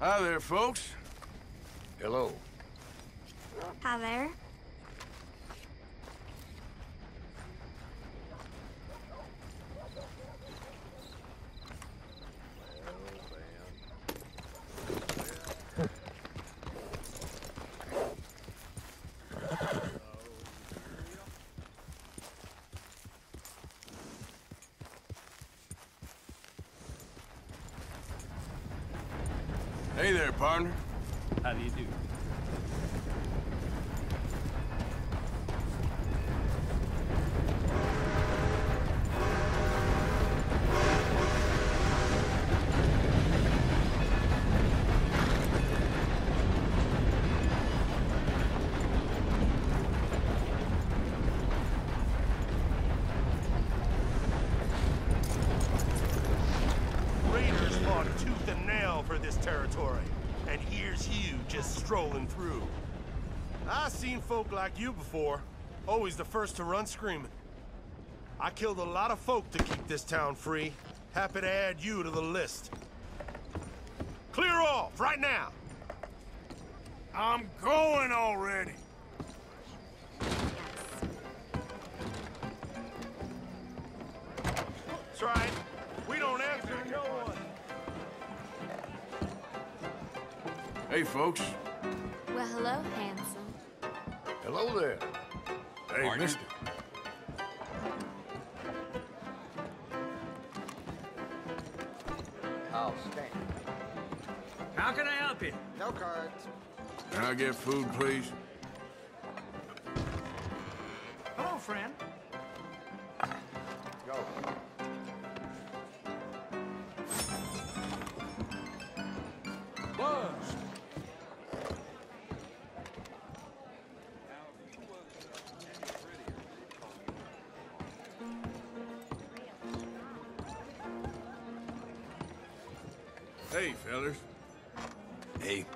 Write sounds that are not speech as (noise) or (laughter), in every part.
Hi there, folks. Hello. Hi there. There, partner. How do you do? Folk like you before, always the first to run screaming. I killed a lot of folk to keep this town free. Happy to add you to the list. Clear off, right now! I'm going already. That's right. We don't answer to no one. Hey, folks. Well, hello, handsome. Hello there. Hey, Partner. mister. I'll stand. How can I help you? No cards. Can I get food, please? Hello, friend. Hey, fellas. Hey.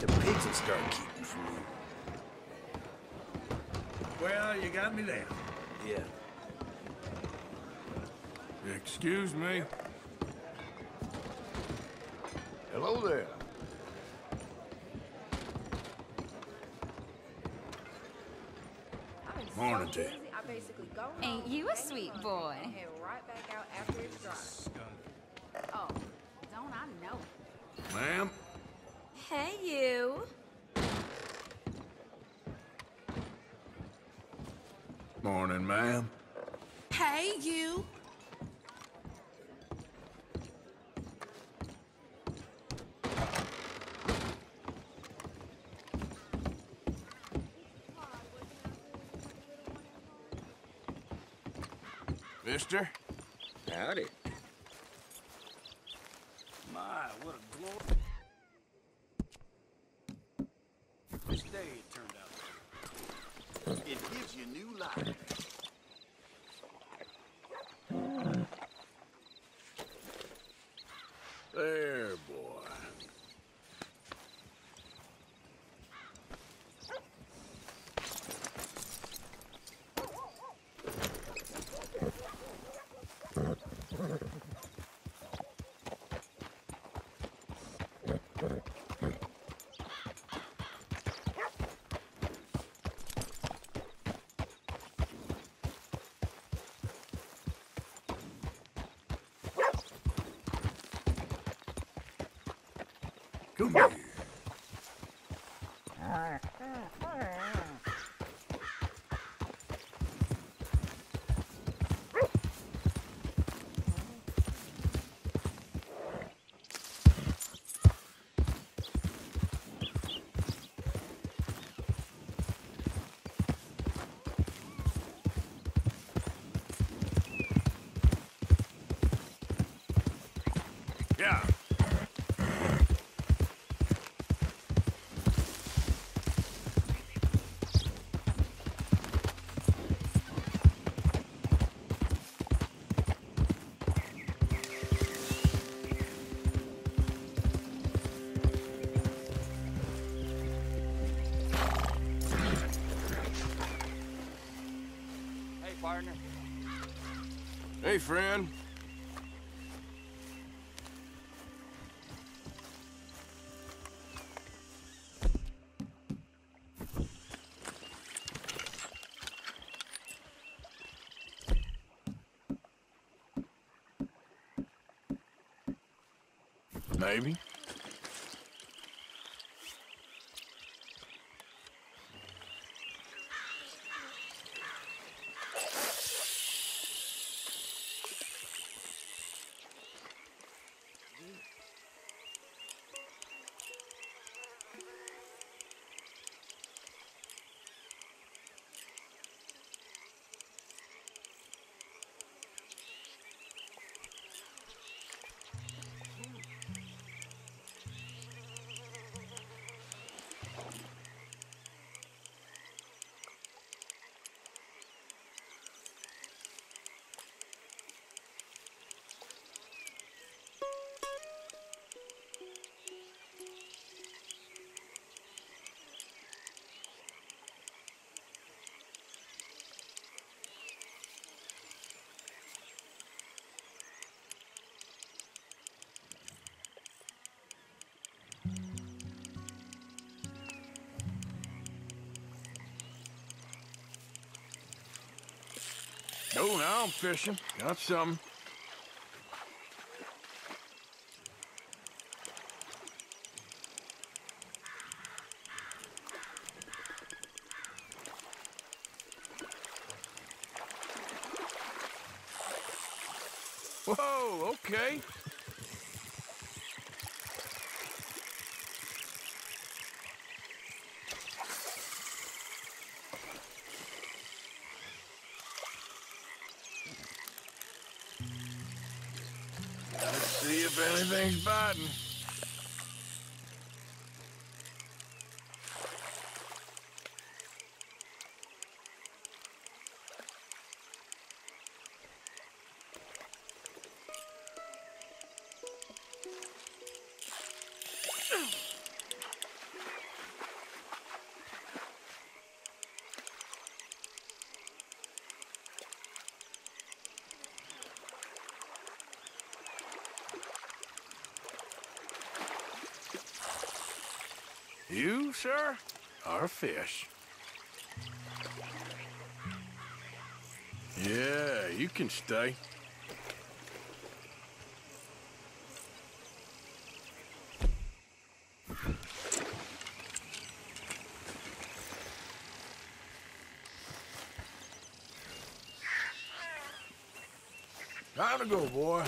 The pigs will start keeping from you. Well, you got me there. Yeah. Excuse me. Hello there. Morning, so Jay. busy, I basically go Ain't you a sweet boy? right back out after it's dry. Oh, don't I know? Ma'am? Hey, you. Morning, ma'am. Hey, you. Mister? Howdy. My, what a glory. Day it turned out. It gives you new life. There, boy. Come Hey, friend. Maybe. Oh, now I'm fishing. Got some. Whoa, okay. If anything's You, sir, are a fish. Yeah, you can stay. Time to go, boy.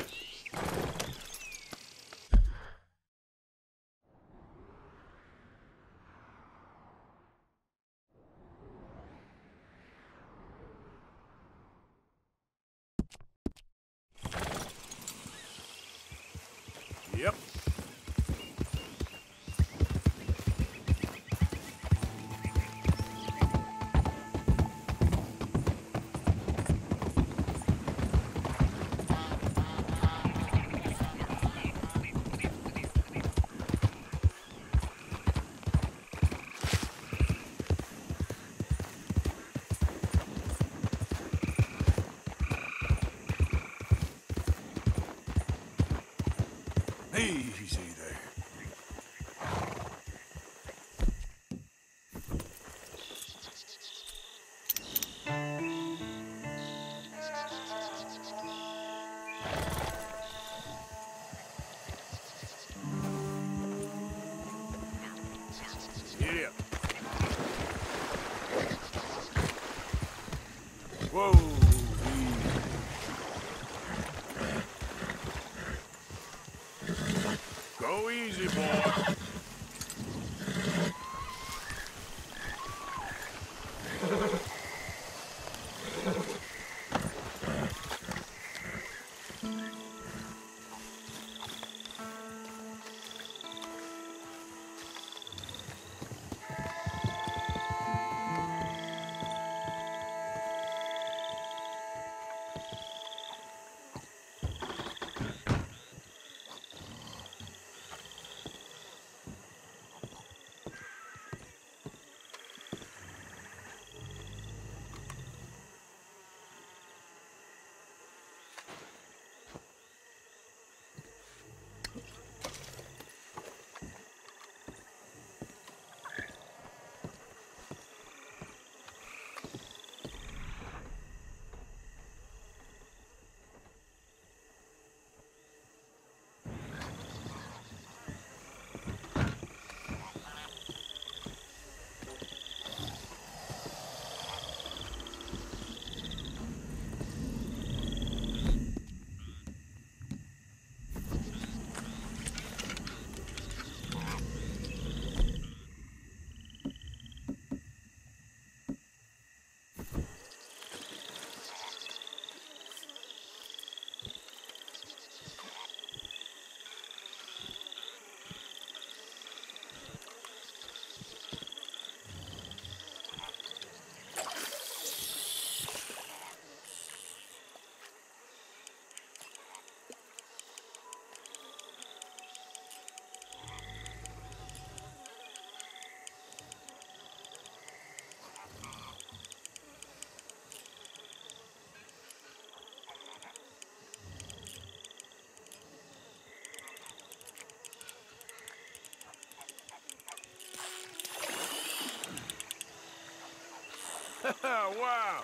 (laughs) wow.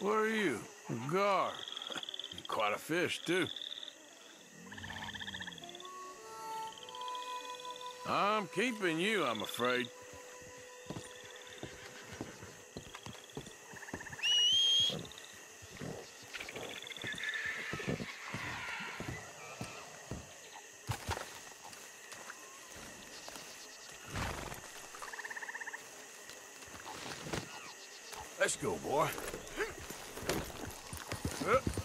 What are you? A gar. Quite a fish, too. I'm keeping you, I'm afraid. Let's go, boy. Uh.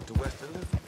Out to get out to West Elizabeth.